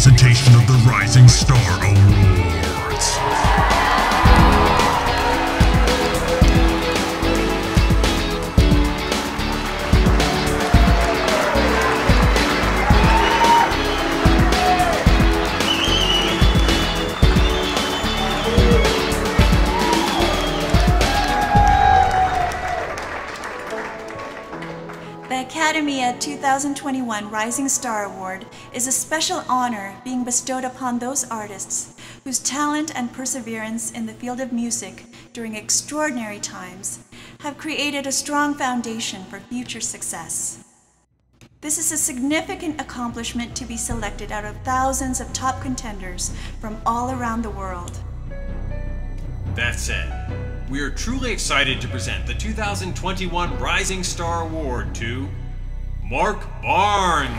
presentation of the Rising Star. The Akademia 2021 Rising Star Award is a special honor being bestowed upon those artists whose talent and perseverance in the field of music during extraordinary times have created a strong foundation for future success. This is a significant accomplishment to be selected out of thousands of top contenders from all around the world. That said, we are truly excited to present the 2021 Rising Star Award to Mark Barnes.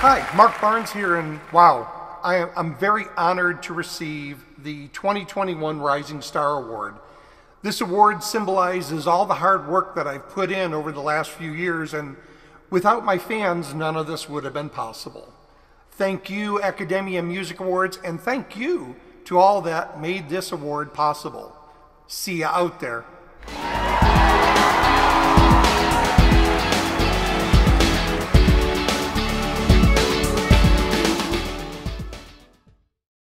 Hi, Mark Barnes here, and wow, I am, I'm very honored to receive the 2021 Rising Star Award. This award symbolizes all the hard work that I've put in over the last few years, and without my fans, none of this would have been possible. Thank you, Akademia Music Awards, and thank you to all that made this award possible. See you out there.